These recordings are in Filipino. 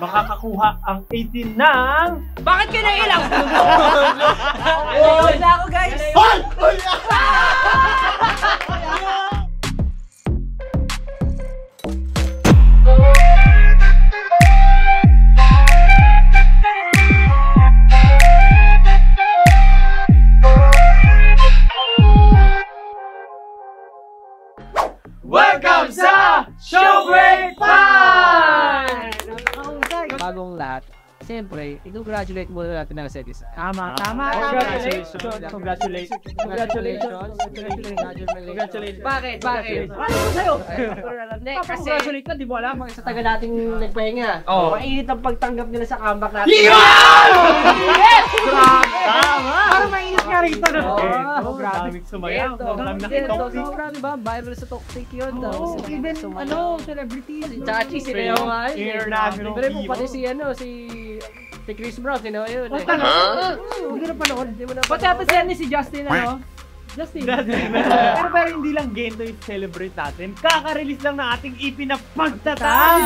makakakuha ang 18 ng... Bakit ka nailang? Ayun na ako guys! Hoy! Siyempre, i-congratulate muna natin ang set isa. Tama, tama, tama. Congratulations! Congratulations! Congratulations! Congratulations! Bakit? Bakit? Ano ba sa'yo? Hindi, kasi Congratulate ka, di mo alam. sa taga nating nagpahinga. Oo. Mainit ang pagtanggap nila sa comeback natin. Tama! Parang mainit nga rito. Oo. Oh, grabe. sumayaw. Ito, nakitoxic. sobra, di ba? Viral sa toxic yun. Tapos, even ano, celebrities. Si Chachi, sinayaw nga yun. International Pero pati si ano, si... Si Chris Brown, sinayaw yun. eh. Basta na. Hindi ko na panood. Hindi mo na Pati ata si si Justin, ano? Justin. pero, pero hindi lang gento yung celebrate natin. Kaka-release lang ng ating EP na pagtatag!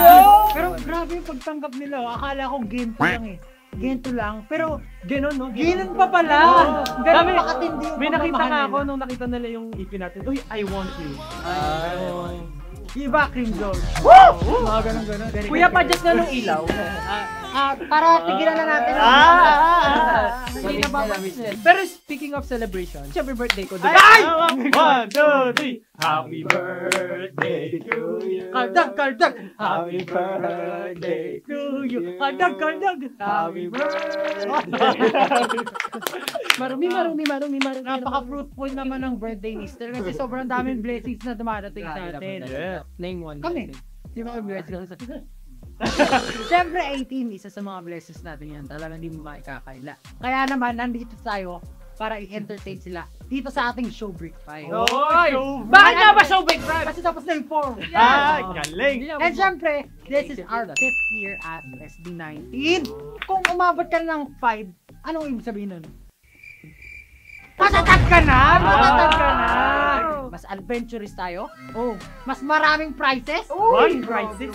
Pero grabe yung pagtanggap nila. oh. Akala ko gento lang eh. Gento lang. Pero Ganon, no? Ganun pa pala. Oo. Ganun pa yung May nakita nga ako nung nakita nila yung EP natin. Uy, I want you. Iba, Cream George. Mga ganun ganun. Kuya, pa-adjust nga nung ilaw. Ah, para tigilan na natin. Ah, ah, ah. Hindi na. Pero speaking of celebration, syempre birthday ko. Ay! Ay! One, two, three! Happy birthday to you! Kaldag, kaldag! Happy birthday to you! Kaldag, kaldag! Happy birthday! Marumi, marumi, marumi, marumi. Napaka-fruitful naman ng birthday ni Esther kasi sobrang daming blessings na dumadating sa atin. Yeah. Name one. Kami. Di ba blessings Siyempre 18, isa sa mga blessings natin yan. Talagang hindi mo maikakaila. Kaya naman, nandito tayo para i-entertain sila dito sa ating show break 5. Oy! Bakit nga ba show break 5? Kasi tapos na yung 4. Ah, galing! And syempre, this is our fifth year at SB19. Kung umabot ka ng 5, anong ibig sabihin nun? Matatag ka na! Matatag ka na! Mas adventurous tayo. Oh, mas maraming prizes. One crisis!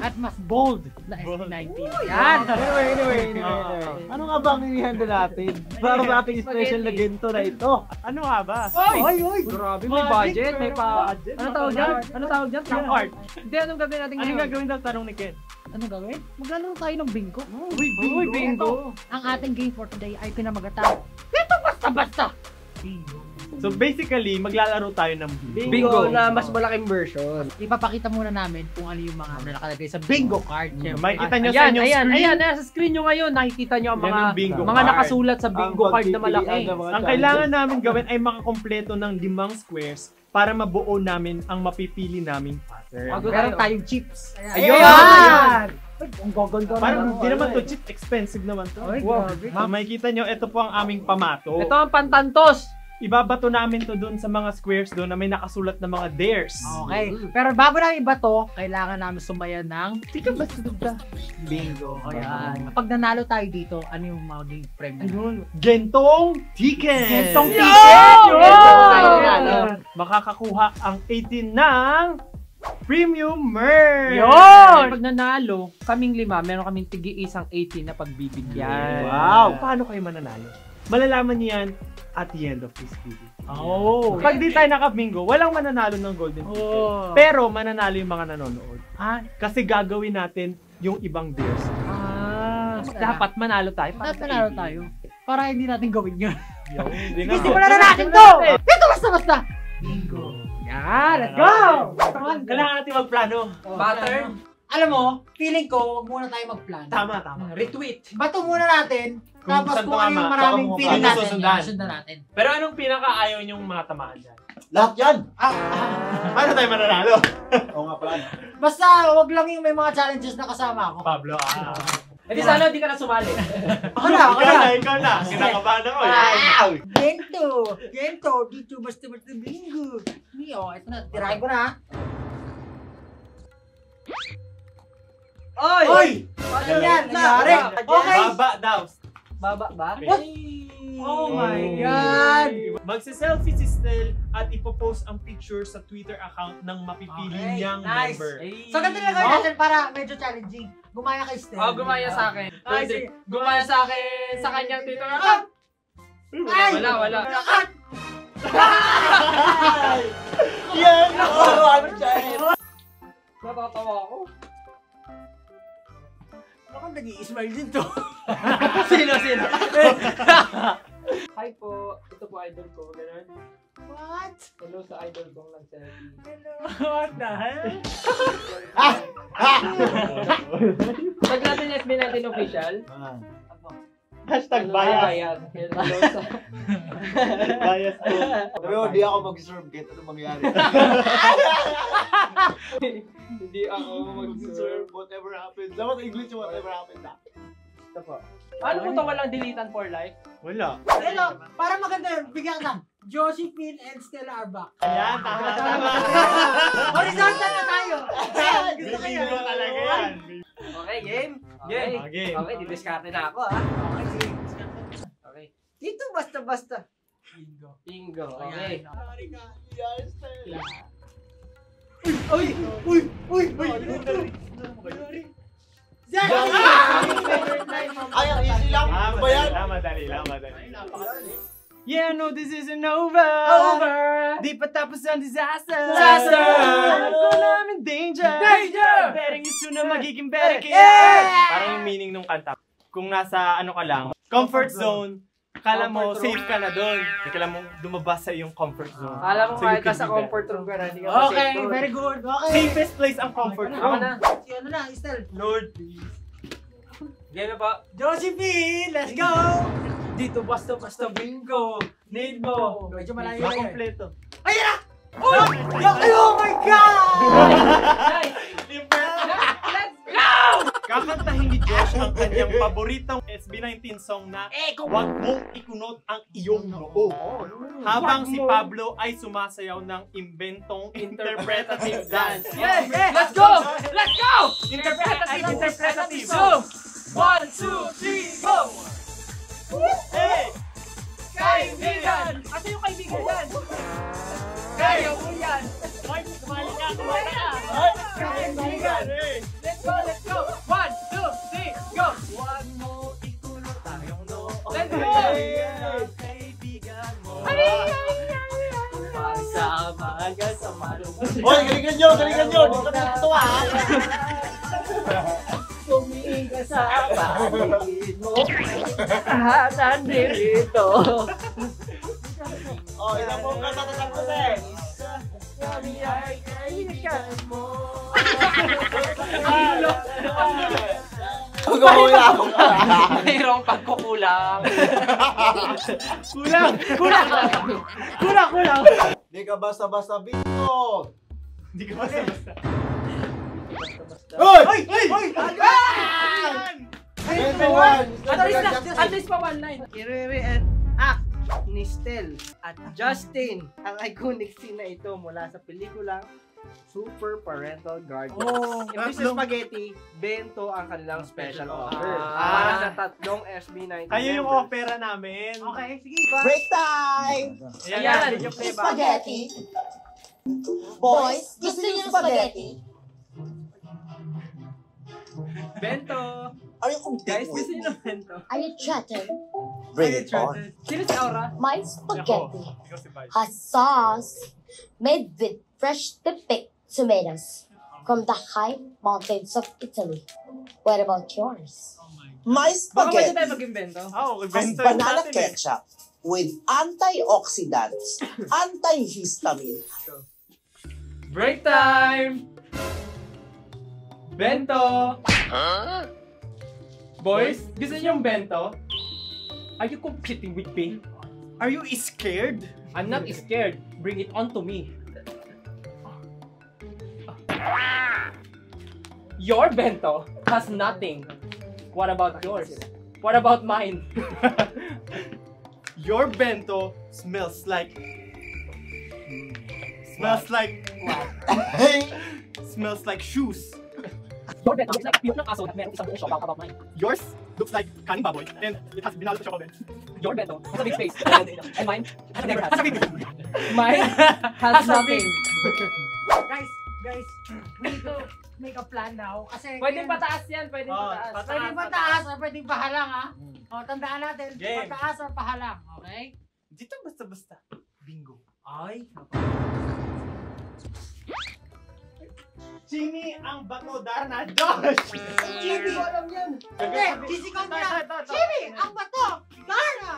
At mas bold na Bold. SB19. Yan! Anyway, anyway, anyway, Ah. anyway. Ano nga ba ang inihanda natin? Para sa ating special na ginto na ito. Ano nga ba? Oy! Oy! Grabe, may budget, may pa... Budget. Ano tawag dyan? Ano tawag dyan? Trump art. Hindi, anong gagawin natin Anong ngayon? gagawin daw tanong ni Ken? Ano gagawin? Maglalaro tayo ng bingo. Uy, Uy, bingo. Ang ating game for today ay pinamagatang. Ito basta-basta! So basically, maglalaro tayo ng bingo. Bingo na mas malaking version. Ipapakita muna namin kung ano yung mga ano nakalagay sa bingo card. syempre. Makikita nyo sa Ayan, inyong ayan, screen. ayan, nasa screen nyo ngayon, nakikita nyo ang mga mga nakasulat sa bingo Ang card na malaki. Ang kailangan namin gawin ay makakompleto ng limang squares para mabuo namin ang mapipili naming pattern. Bago Meron tayo. tayong chips. Ayun! Ayan! Ay, Ang gaganda Parang naman. di naman to cheap, expensive naman to. Ay, Wow. So, makikita nyo, ito po ang aming pamato. Ito ang pantantos. Ibabato namin to doon sa mga squares doon na may nakasulat na mga dares. Okay. Pero bago namin iba to, kailangan namin sumayan ng Tika ba Bingo. O yan. Kapag nanalo tayo dito, ano yung magiging premyo? Ayun. Gentong ticket! Gentong Yun! ticket! Yun! Yun! Makakakuha ang 18 ng premium merch! Yun! Pag nanalo, kaming lima, meron kaming tigi isang 18 na pagbibigyan. Wow! Paano kayo mananalo? Malalaman niyo yan at the end of this video. Oh. Pag di tayo nakabingo, walang mananalo ng golden ticket. Oh. Pero mananalo yung mga nanonood. Ah, Kasi gagawin natin yung ibang dares. Ah, dapat manalo tayo. para dapat 18. tayo. Para hindi natin gawin yun. Hindi Kasi wala na natin to! Ito basta-basta! Bingo. Yan, let's go! Kailangan natin magplano. Pattern? Alam mo, feeling ko, huwag muna tayo mag-plan. Tama, tama. Retweet. Bato muna natin, Kung tapos saan kung ano tumama, yung maraming baka feeling natin, Susundan. susundan natin. Pero anong pinaka-ayaw niyong mga tamaan dyan? Lahat yan! Ah, ah, Paano tayo mananalo? Oo nga pala. basta, wag lang yung may mga challenges na kasama ako. Pablo, ah. Eh di sana hindi ka na sumali. Ako na, ako ikaw na. na, ikaw na. Kinakabahan ako eh. Wow! Gento! Gento! Dito basta-basta bingo! Mio, ito na, tirahin ko na. Oy! Oy! Ano yan? Nangyari? Okay! Baba daw. Baba ba? What? Oh my God! Magse-selfie si Stel at ipopost ang picture sa Twitter account ng mapipili Okay, niyang nice. member. So, ganito na gawin natin para medyo challenging. Gumaya kay Stel. Oh, gumaya sa akin. Ay, Pwede. sige. Gumaya sa akin sa kanyang Twitter account. Ay! Wala, wala. Yan! Oh, ano siya? Natatawa ako. Ako nag-i-smile din to. Sino, sino? Hi po. Ito po idol ko. Ganun. What? Hello sa idol kong nag-selfie. What the hell? Tag natin yung SB natin official. Hashtag Ano, bias. Bayad. Bias. Sabi mo, di ako mag-serve kahit ano mangyari. Hindi ako mag-serve. Mag-serve, whatever happens. Dapat English yung whatever happens. ah. Ito po. Paano po ito walang deletan for life? Wala. Hello, para maganda yun, bigyan ka. Josephine and Stella are back. Ayan, tama, tama. Horizontal na tayo. Gusto. Bingo talaga yan. Okay, game. Game. Okay. Game. Okay, didiskarte na ako ah. Okay, sige. Okay. Dito basta-basta. Bingo. Okay. Okay. Yes, Stella. Uy! Uy! Uy! Uy! Yes! Ay, ang easy lang. Ano ba yan? madali lang, madali lang, madali. Yeah, no, this isn't over. Over! Di pa tapos ang disaster. Disaster! Alam ko namin danger. Danger! Betting is soon na magiging barricade. Yeah! Parang yung meaning nung kanta. Kung nasa ano ka lang, comfort zone, kala mo Comfort room. safe ka na doon. Kala mo lumabas sa iyong comfort zone. Alam mo So kahit do that. comfort room ka na, hindi ka Okay, safe very good. Okay. Safest place ang comfort Ako room. na. Si ano na, Estel. Lord, please. Game na pa. Josephine, let's go! Dito basta-basta bingo. Need mo. Medyo malayo na yun. Makompleto. Ayun na! Oh! Ay, oh my God! Guys, let's go! Kakantahin ni Josh ang kanyang paboritong SB19 song na Huwag mong ikunot ang iyong noo. Habang si Pablo ay sumasayaw ng imbentong interpretative dance. Yes! Let's go! Let's go! Interpretative, interpretative. Go! One, two, three, go! Hey! Kaibigan! Ito yung kaibigan yan! Kaya mo yan! Ka, kumanta ka! Kaibigan! Let's go, let's go! One, two, three, go! Huwag mo ikunot ang iyong noo. Let's go! Kaibigan mo. Pagsama sa Hoy, galingan nyo, galingan nyo. Di ka natutuwa, ha? Tumingin ka sa paligid mo At nandito Oh, kanta na lang ko, eh. Kami ay kaibigan mo ako. Mayroong pagkukulang Kulang! Kulang! Kulang, kulang! Di ka basta-basta bingo. Hindi ka basta-basta. Ay! Ay! Ay! Everyone! At least, at least pa one line at act ni Stel at Justin ang iconic scene na ito mula sa pelikulang Super Parental Guardians. Oh, Imbis sa spaghetti, bento ang kanilang special offer. Ah. Para sa tatlong SB19 Kayo yung members. opera namin. Okay, sige. Break time! Ayan, Ayan. Spaghetti. Boys, gusto niyo spaghetti? Bento Are you Guys, complete? gusto niyo ng bento? Are you chatting? Bring it on. Sino si Aura? My Ako. spaghetti Ikaw si Vaj. has sauce made with freshly picked tomatoes from the high mountains of Italy. What about yours? My Baka pwede tayo spaghetti mag-invento? Oh, has evento banana natin eh. ketchup with antioxidants, antihistamine, Break time! Bento! Boys, gusto niyo yung bento? Are you competing with me? Are you scared? I'm not scared. Bring it on to me. Your bento has nothing. What about yours? What about mine? Your bento smells like... Smells like... Smells like shoes. Your bento looks like a pure ng aso na meron isang buong shop about mine. Yours looks like kaning baboy. And it has binalot sa chocolate. Your bento has a big space. and, and mine has never has. Mine has nothing. Guys, guys, we need to make a plan now. Kasi Pwedeng pataas yan, pwedeng Oh, pataas. pataas. Pwedeng pataas or pwedeng pahalang ha. O, tandaan natin, Game. pataas or pahalang, okay? Dito basta-basta. Bingo. Ay, Jimmy ang bato Darna Josh! Jimmy! alam yan. Hindi, sisigaw niya. Jimmy, ang bato! Darna!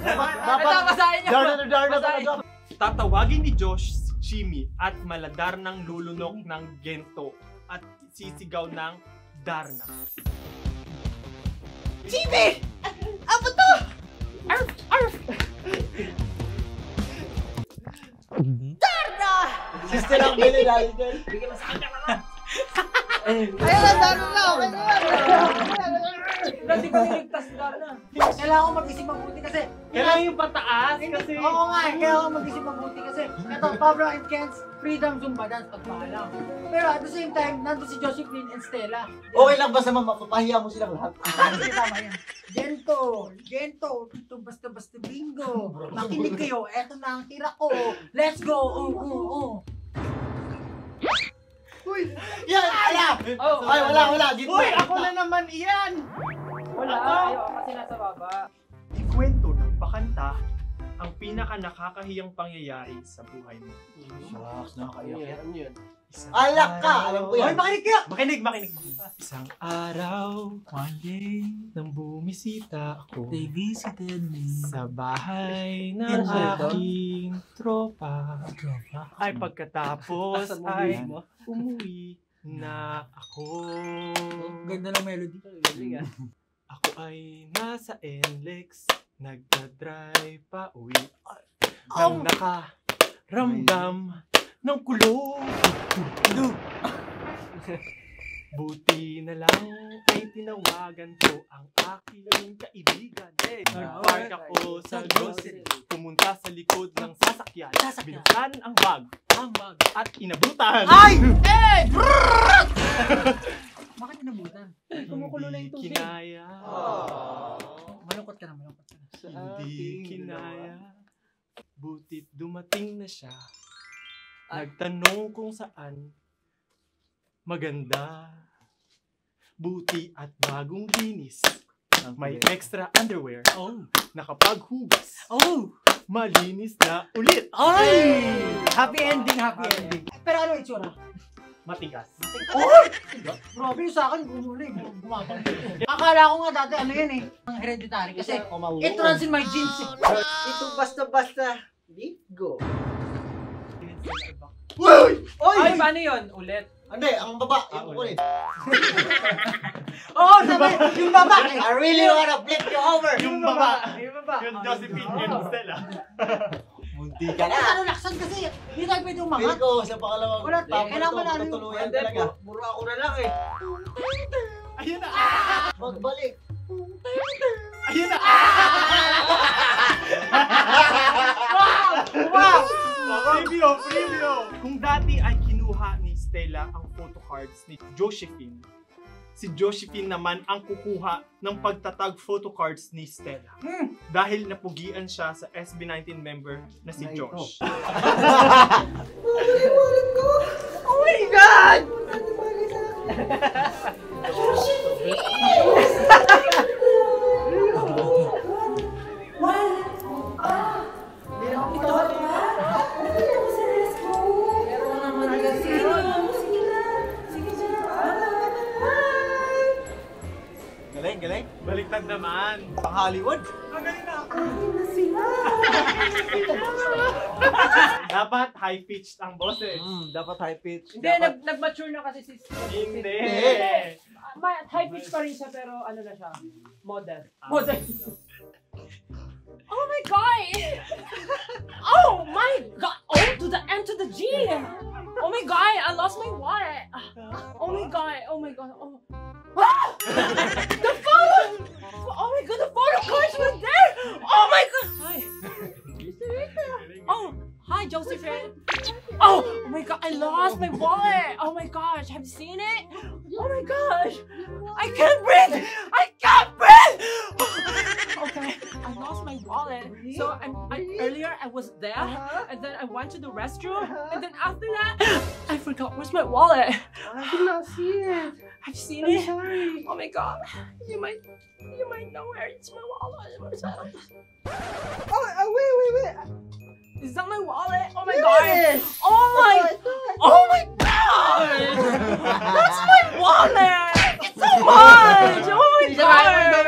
Ito, basahin niyo. Darna na Darna talaga. Tatawagin ni Josh si Jimmy at maladar ng lulunok ng gento at sisigaw ng Darna. Jimmy! Ang bato! Arf! Arf! Sister ang bili dahil dyan. Ayun na, Darna na! Okay na yan. Hindi ko niligtas Darna. Kailangan ko mag-isip mabuti kasi Kailangan yung pataas Hindi, Oo nga, eh, kailangan ko mag-isip mabuti kasi ito, Pablo and Ken's Freedom Zumba Dance pagpaalam. Pero at the same time, nandun si Josephine and Stella. Okay lang ba sa mapapahiya mo silang lahat? Hindi tama yan. Gento, gento, ito basta-basta bingo. Makinig kayo, eto na ang tira ko. Let's go, uh, uh, uh. Yan! Ala! Oh, Ay, wala, wala. Gitna. Uy, ako na naman iyan! Wala. Ayaw kasi nasa baba. Ikwento ng pakanta ang pinaka nakakahiyang pangyayari sa buhay mo. Shucks, nakakaiyak. Ano yun? Isang Alak ka! Alam ko Hoy, yan. makinig kayo! Makinig, makinig. Isang araw, one day, nang bumisita ako They visited me. sa bahay ng aking tropa. Ay pagkatapos ay umuwi na ako. Ganda ng melody. Ako ay nasa NLEX, nagdadrive pa uwi. Nang nakaramdam ng kulong. Buti na lang ay tinawagan ko ang aking kaibigan. Nag-park ako sa grocery. Pumunta sa likod ng sasakyan. Binuksan ang bag. Ang bag. At inabutan. Ay! Eh! Bakit inabutan? Kumukulo na yung tubig. kinaya. Malungkot ka na, malungkot ka na. Hindi kinaya. Butit dumating na siya. Nagtanong kung saan maganda. Buti at bagong linis. May extra underwear. Oh. Nakapaghugas. Oh! Malinis na ulit. Ay! Happy ending, happy ending. Pero ano yung itsura? Matigas. Grabe yung sa akin, gumuli, gumabang. Akala ko nga dati ano yan eh, ang hereditary kasi it runs in my genes eh. Ito basta-basta. Bingo. Uy! Ay, paano yun? Ulit. Hindi, ang baba. Ah, Yung kukulit. Oo, oh, sabi, yung baba. I really wanna flip you over. Yung baba. Yung baba. Yung Josephine and Stella. Munti ka Ano, na. ano laksan kasi, hindi tayo pwede umangat. ko sa pangalawang Wala, tama kailangan na ano yung- tutuluyan talaga. puro ako na lang eh. Ayun na. Magbalik. Ayun na. Wow! Preview, preview! Kung dati ay kinuha ni Stella ang photo cards ni Josephine, si Josephine naman ang kukuha ng pagtatag photo cards ni Stella. Hmm. Dahil napugian siya sa SB19 member na si Na ito. Josh. Oh my God! Galing, galing. Baliktad naman. Pang Hollywood. Dapat high-pitched ang boses. Mm, dapat high pitch. Hindi, nag, nag-mature na kasi si Hindi. Ma- high pitch pa rin siya pero ano na siya? Model. Ah. Model. Oh my god! oh my god! Oh to the M to the G! Oh my god! I lost my wallet! Oh my god! Oh my god! Oh. Ah! the photo! Oh my god! The photo cards were there! Oh my god! Hi. Oh, hi Josephine. Oh, oh my god! I lost my wallet! Oh my gosh! Have you seen it? Oh my gosh! I can't breathe! I can't So I'm, I, earlier I was there, and then I went to the restroom, and then after that, I forgot where's my wallet. I did not see it. I've seen I'm it. sorry. Oh my god, you might, you might know where it's my wallet. Oh, uh, wait, wait, wait. Is that my wallet? Oh my god. Oh my, god! oh my god. That's my wallet. Thank you so much. Oh my god.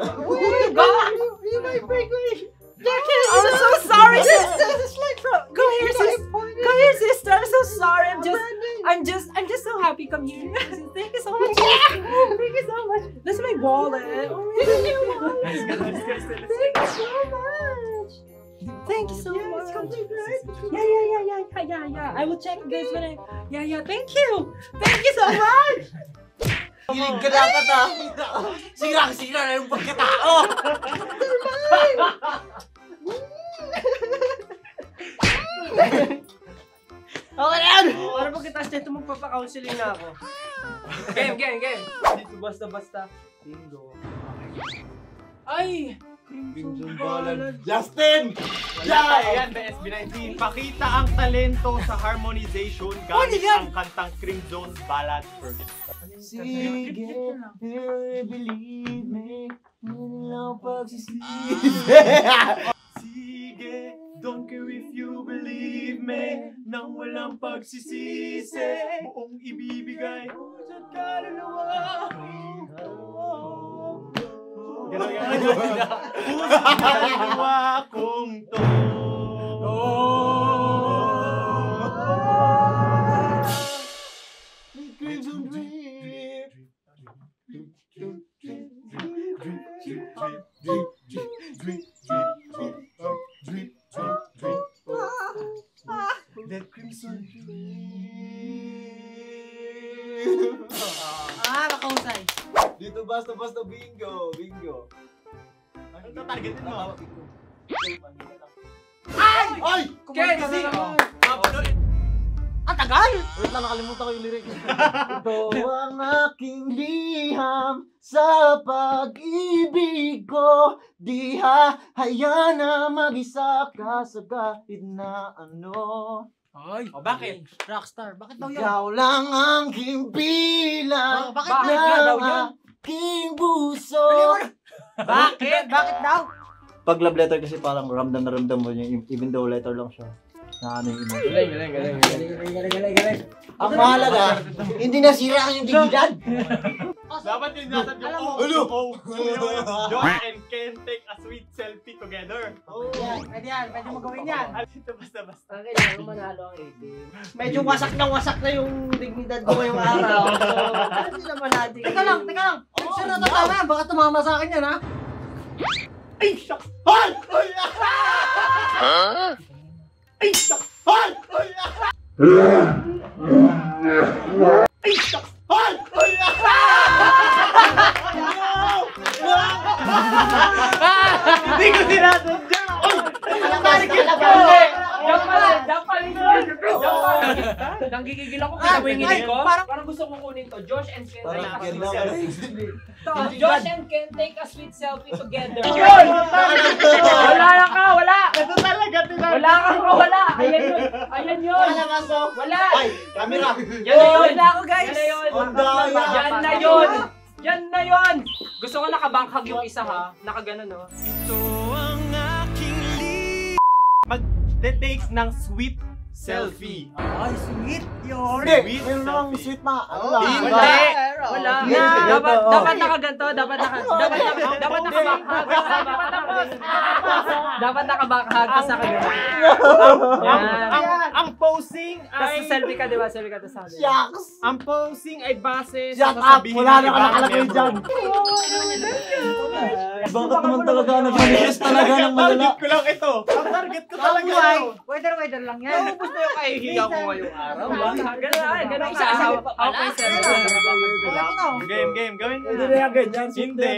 Oh my god. You might break my... Oh, I'm so sorry, This sister. is like from... Come here, sis. Come here, sister. I'm so sorry. I'm oh, just, I'm just, I'm just so happy. Come here. Thank you so much. Thank you so much. That's my wallet. Oh my god. Thank you so much. Thank you so much. Yeah, yeah, yeah, yeah, yeah, yeah, yeah. I will check this when I. Yeah, yeah. Thank you. Thank you so much. Hilig ka dapat ah. Sirang-sira na yung pagkatao. Okay na yan! Para pagkatapos nito magpapa-counseling na ako. Game, game, game. Dito basta-basta. Bingo. Ay. Justin! Wala tayo yan, BSB19. Pakita ang talento sa harmonization gamit ang kantang Cream Zone Ballad First. Sige, believe me. Walang pagsisisi. Sige, don't care if you believe me. Nang walang pagsisisi. Buong ibibigay Puso't kaluluwa. Ganun yan. Puso't kaluluwa. Kong to Ah, makahusay. Dito basta-basta bingo. Bingo. Ano tatargetin mo? Ay! Ay! Kenzie! Ang tagal! Wait lang, nakalimutan ko yung lyrics. Ito ang aking liham sa pag-ibig ko. Di hahaya na mag-isa ka sa kahit na ano. Ay, O bakit? rockstar. Bakit daw yun? Ikaw lang ang himpilan Oh, bakit Bakit daw? nga daw yun? aking buso. Bakit? Bakit daw? Pag love letter kasi parang ramdam na ramdam mo niya, even though letter lang siya. Na ano yung emotion. Galing, galing, galing, galing. Ang mahalaga, hindi nasira yung dignidad. Dapat yung natin yung Alam mo- oh, oh, oh, Josh and Ken take a sweet selfie together. Yan, pwede yan. Pwede mo gawin yan. Dito basta-basta. Ang kailangan manalo ang 18. Medyo wasak na wasak na yung dignidad ko ngayong araw. So, hindi naman natin. Teka lang, teka lang. Sure na to tama yan. Baka tumama sa akin yan, ha? Ay, shucks! Hoy! Ay, shucks! Hoy! Ay, shucks! Hoy! Hindi ko sinasadya! Target ko! Diyan pala, diyan pala yun. Diyan pala. Nanggigigil ako kung nawingin ko. parang- Parang gusto kong kunin to. Josh and Ken Parang take a sweet selfie. Josh and Ken take a sweet selfie together. Yun! Wala na ka, wala. Ito talaga. Wala ka, wala. Ayan yun. Ayan yun. Wala. Ay! Camera! Yan na yun. Wala ako, guys. Yan na yun. Yan na yun. Yan na yun. Gusto ko nakabanghag yung isa ha. Nakaganon no. Ito ang aking li... Mag-take ng sweet selfie. Ay, sweet yun. Hindi! Namang selfie. sweet na ano Oh, lang. Hindi. Wala. Wala. Hindi, Dapat ganito. dapat nakaganto, dapat naka dapat naka, dapat nakabanghag. Dapat nakabanghag ka sa kanya. Ang, Yan. Ang, posing Tapos ay... selfie ka, di ba? Selfie ka tapos sabi. Shucks! Ang posing ay base Shut sa up! sasabihin Wala na ka nakalagay dyan! Bakit naman talaga nag-manifest talaga ng malala? Target ko lang ito. Ang target ko talaga ito. weather, weather lang yan. Naubos na yung kahihiya ko ngayong araw. Ganun ay, ganun isa isa pa pala. Ito na. Game, game. Gawin mo Hindi na yan ganyan. Hindi.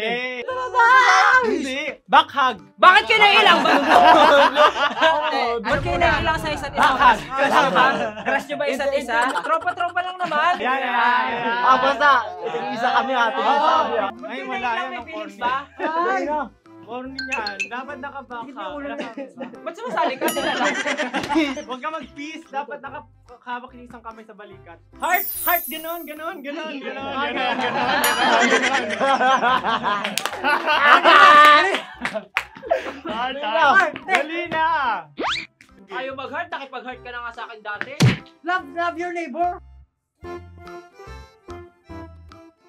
Hindi. Back hug. Bakit kayo nailang ba? Bakit kayo nailang sa isa't isa? Back hug. Crush nyo ba isa't isa? Tropa-tropa lang naman. Yan, yan, yan. Ah, basta! Isa kami ha. Ito isa kami ha. Ay, wala yan may feelings ba? Ay! Corny niyan. Dapat nakabaka. Ba't sumasali ka sila lang? Huwag ka mag-peace. Dapat nakahawak yung isang kamay sa balikat. Heart! Heart! Ganon! Ganon! Ganon! Ganon! Ganon! Ganon! Heart! Heart! Dali na! Ayaw mag-heart, nakipag-heart ka na nga sa akin dati. Love, love your neighbor.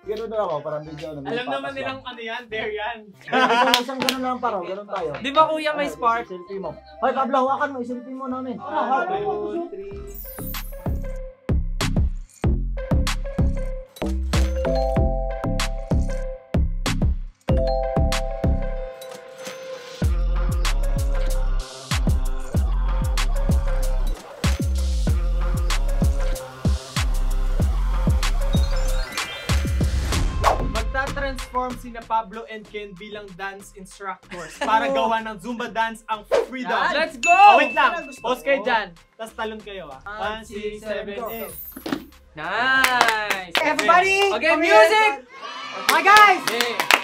Ganun na ako, parang medyo ano. Alam naman nilang ano yan, there yan. Isang isang ganun lang parang, ganun tayo. Di ba kuya may spark? Isilpi mo. Hoy, kabla, hawakan mo, isilpi mo namin. Ah, 1, 2, 3. Pablo and Ken bilang dance instructors para gawa ng Zumba dance ang freedom. Let's go! Oh, wait lang. Pause kayo dyan. Tapos talon kayo ah. 1, 6, 7, 8. Nice! Everybody! Okay, music! Okay, guys! Yeah.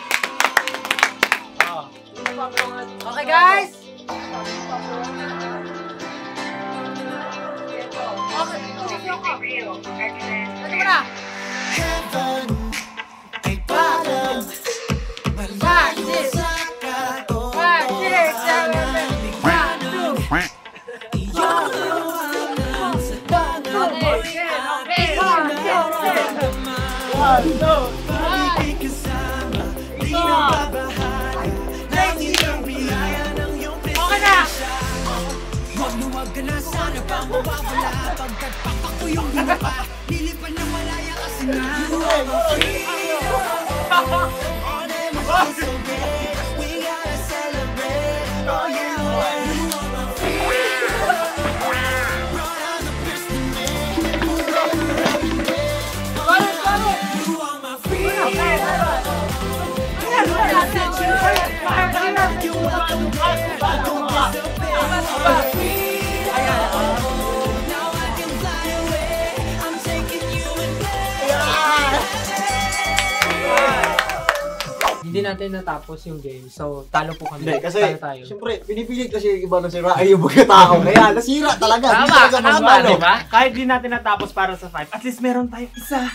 Hindi natin natapos yung game, so talo po kami. Hindi, kasi, talo tayo. siyempre, pinipilit kasi yung iba na sira ay yung mga tao. Kaya, nasira talaga. Di talaga magmano. Kahit di natin natapos para sa 5, at least meron tayong isa.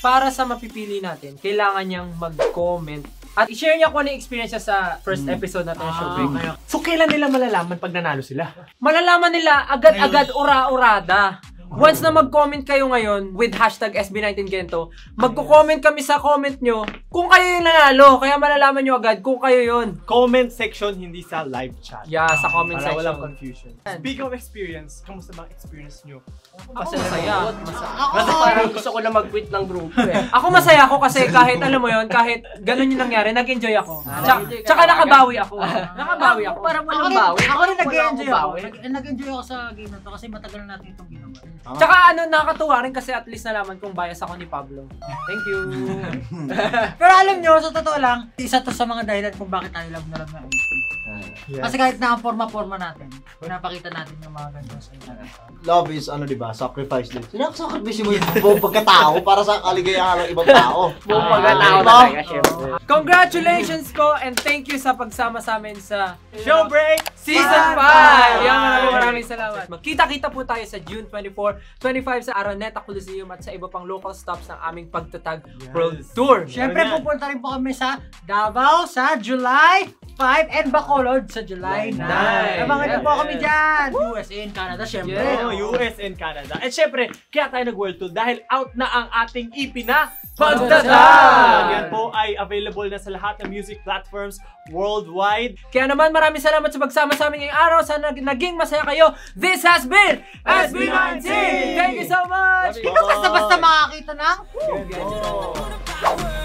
Para sa mapipili natin, kailangan niyang mag-comment at i-share niya kung ano yung experience niya sa first episode natin ng show break. So, kailan nila malalaman pag nanalo sila? Malalaman nila agad-agad ura-urada. Once na mag-comment kayo ngayon with hashtag SB19Gento, magko-comment kami sa comment nyo kung kayo yung nanalo. Kaya malalaman nyo agad kung kayo yun. Comment section, hindi sa live chat. Yeah, sa comment Para walang section. confusion. Speak of experience, kamusta ba ang experience nyo? Ako masaya. Masa- Ako, Parang gusto ko na mag-quit ng grupo eh. Ako masaya ako kasi kahit alam mo yon kahit ganun yung nangyari, nag-enjoy ako. Tsaka, tsaka nakabawi ako. Nakabawi ako. Parang ako walang rin, bawi. ako rin nag-enjoy ako. Nag-enjoy ako sa game na to kasi matagal na natin itong ginawa. Tsaka ano, nakakatuwa rin kasi at least nalaman kong bias ako ni Pablo. Thank you. Pero alam nyo, sa totoo lang, isa to sa mga dahilan kung bakit tayo love na love na AC. Kasi kahit na ang forma-forma natin, pinapakita natin yung mga ganito sa inyo. Love is, ano diba, sacrifice din. Sinakasakrifice mo yung buong pagkatao para sa kaligayahan ng ibang tao. Buong pagkatao Diba? talaga, syempre. Congratulations ko and thank you sa pagsama sa amin sa Show break! Season 5! Yan, maraming maraming salamat. Magkita-kita po tayo sa June 24, 25 sa Araneta Coliseum at sa iba pang local stops ng aming pagtatag World Tour. Siyempre, pupunta rin po kami sa Davao sa July 5 and Bacolod sa July 9. Nine. Abangan niyo po kami dyan. USA and Canada, syempre. Yeah. Oh, US and Canada. At syempre, kaya tayo nag-World Tour dahil out na ang ating EP na Pagtatag! Yan po ay available na sa lahat ng music platforms worldwide. Kaya naman maraming salamat sa pagsama sa amin ngayong araw. Sana naging masaya kayo. This has been SB19! Thank you so much! Hindi ka basta-basta makakita ng Oh.